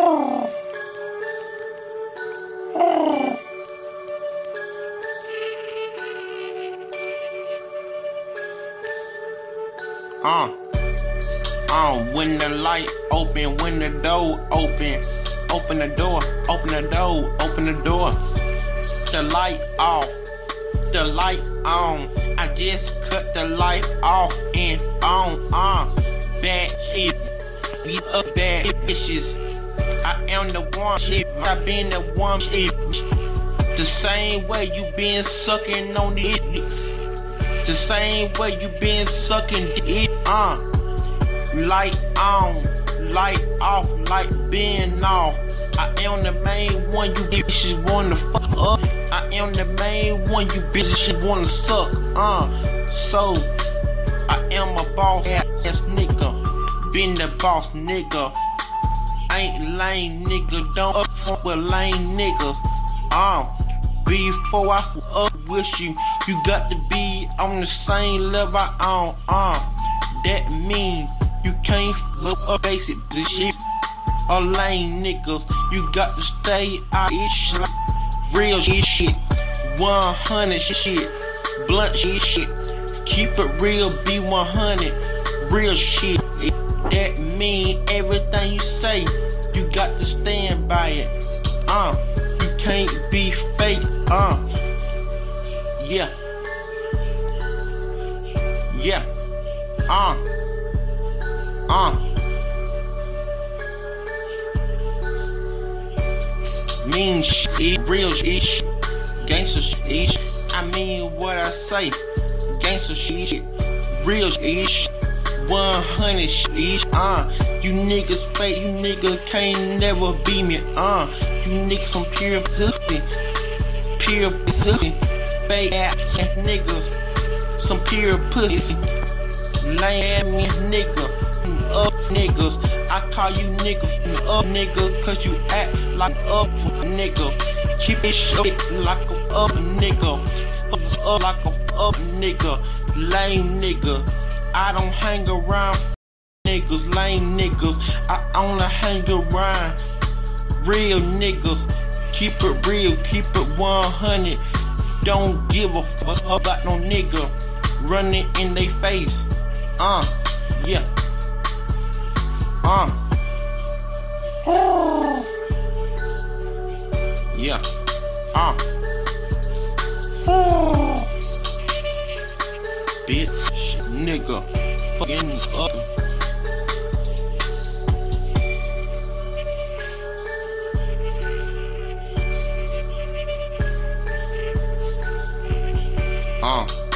Uh, uh, when the light open, when the door open, open the door, open the door, open the door. The light off, the light on. I just cut the light off and on, uh. Bad shit, we up bad bitches. I am the one shit, I been the one shit. The same way you been sucking on the idiots. The same way you been sucking it, uh. Light on, light off, light being off. I am the main one you bitches wanna fuck up. I am the main one you bitches wanna suck, uh. So, I am a boss ass nigga. Been the boss nigga. Ain't lame nigga, don't fuck with lame niggas. Um, before I fuck with you, you got to be on the same level I on. uh. That mean you can't fuck up basic this shit. Or lame niggas, you got to stay out of shit. Real shit, 100 shit, blunt shit. Keep it real, be 100, real shit. That mean everything you say, you got to stand by it. Uh, you can't be fake. Uh, yeah. Yeah. Uh. Uh. Mean shit, real shit, gangster shit. I mean what I say. Gangster shit, real shit, 100 shit. Uh, you niggas fake, you niggas can't never be me. Uh, you niggas some pure pussy, pure pussy, fake ass niggas, some pure pussy. Lame nigga, up niggas. I call you nigga up nigga, cause you act like up nigga. Keep it shit like a up nigga. Fuck up like a up nigga. Lame nigga. I don't hang around niggas, lame niggas. I only hang around real niggas. Keep it real, keep it 100. Don't give a fuck about no nigga running in they face. Uh, yeah. Uh. Yeah. Uh. Up. Uh.